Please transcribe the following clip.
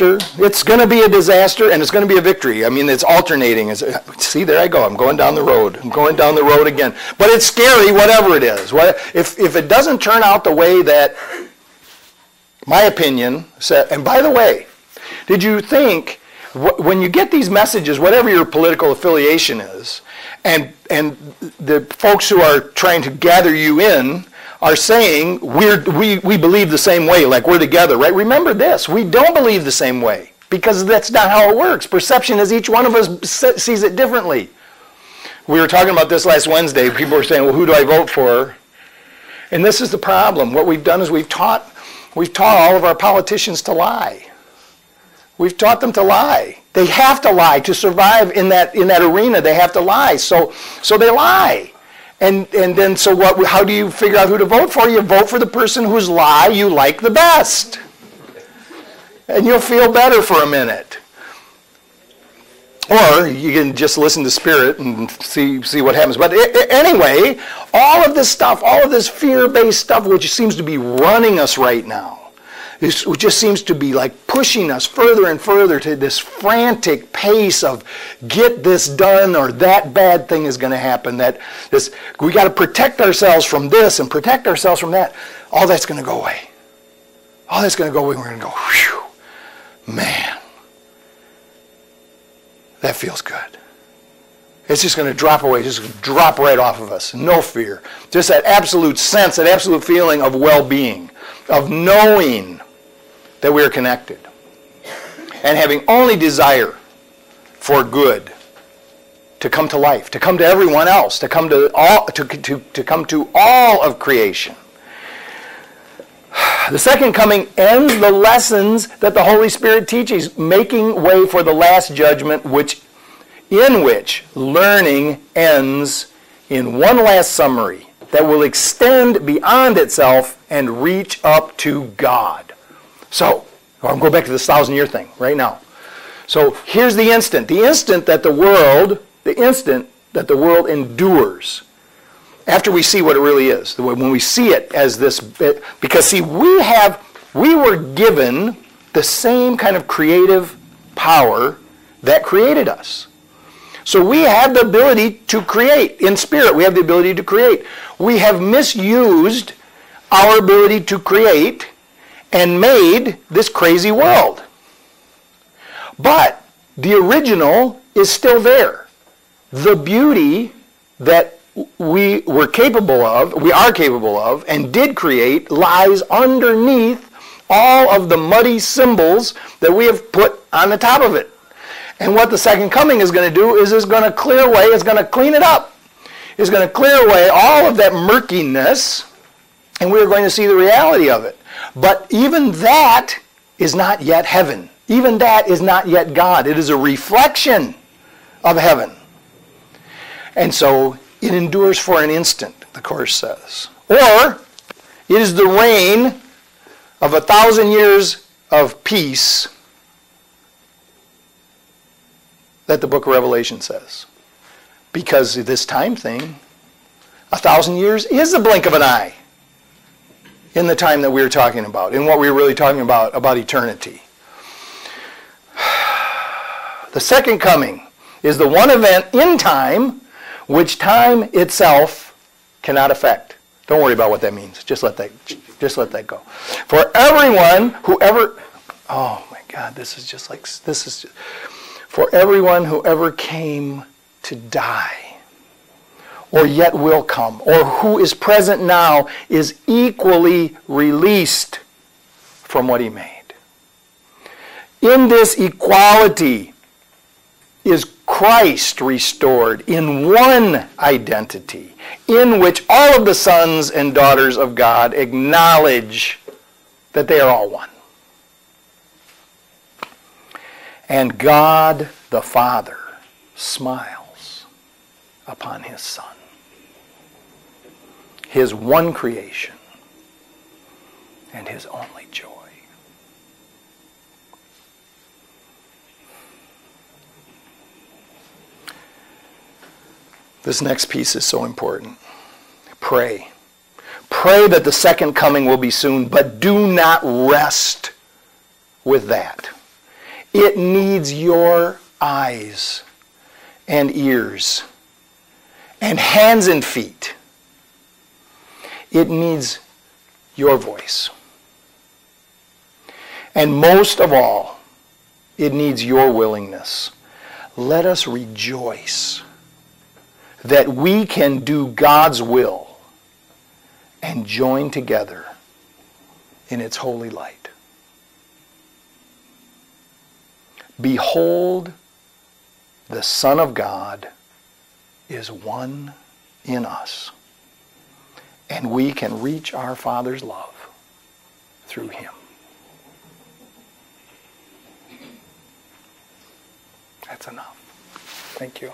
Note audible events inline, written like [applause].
It's going to be a disaster and it's going to be a victory. I mean, it's alternating. It's, uh, see, there I go. I'm going down the road. I'm going down the road again. But it's scary, whatever it is. What, If, if it doesn't turn out the way that my opinion said, and by the way, did you think when you get these messages, whatever your political affiliation is, and, and the folks who are trying to gather you in are saying we're, we, we believe the same way, like we're together, right? Remember this, we don't believe the same way because that's not how it works. Perception is each one of us sees it differently. We were talking about this last Wednesday. People were saying, well, who do I vote for? And this is the problem. What we've done is we've taught, we've taught all of our politicians to lie. We've taught them to lie. They have to lie to survive in that, in that arena. They have to lie. So, so they lie. And, and then, so what, how do you figure out who to vote for? You vote for the person whose lie you like the best. And you'll feel better for a minute. Or you can just listen to Spirit and see, see what happens. But anyway, all of this stuff, all of this fear based stuff, which seems to be running us right now, it just seems to be like pushing us further and further to this frantic pace of get this done or that bad thing is going to happen. That this we got to protect ourselves from this and protect ourselves from that. All that's going to go away. All that's going to go away. We're going to go, whew, man, that feels good. It's just going to drop away, just drop right off of us. No fear. Just that absolute sense, that absolute feeling of well-being, of knowing that we are connected and having only desire for good to come to life, to come to everyone else, to come to all, to, to, to come to all of creation. [sighs] The second coming ends the lessons that the Holy Spirit teaches, making way for the last judgment, which in which learning ends in one last summary that will extend beyond itself and reach up to God. So, I'm going back to this thousand year thing right now. So here's the instant. The instant that the world, the instant that the world endures after we see what it really is. When we see it as this, because see, we have, we were given the same kind of creative power that created us. So we have the ability to create. In spirit, we have the ability to create. We have misused our ability to create and made this crazy world. But the original is still there. The beauty that we were capable of, we are capable of, and did create lies underneath all of the muddy symbols that we have put on the top of it. And what the second coming is going to do is it's going to clear away, it's going to clean it up. It's going to clear away all of that murkiness, and we're going to see the reality of it. But even that is not yet heaven. Even that is not yet God. It is a reflection of heaven. And so it endures for an instant, the Course says. Or it is the reign of a thousand years of peace that the book of Revelation says. Because this time thing, a thousand years is a blink of an eye in the time that we are talking about, in what we are really talking about, about eternity. [sighs] The second coming is the one event in time which time itself cannot affect. Don't worry about what that means. Just let that, just let that go. For everyone who ever, oh my God, this is just like, this is, just, for everyone who ever came to die or yet will come, or who is present now, is equally released from what he made. In this equality is Christ restored in one identity, in which all of the sons and daughters of God acknowledge that they are all one. And God the Father smiles upon his Son his one creation, and his only joy. This next piece is so important. Pray. Pray that the second coming will be soon, but do not rest with that. It needs your eyes and ears and hands and feet. It needs your voice. And most of all, it needs your willingness. Let us rejoice that we can do God's will and join together in its holy light. Behold, the Son of God is one in us, and we can reach our Father's love through him. That's enough. Thank you.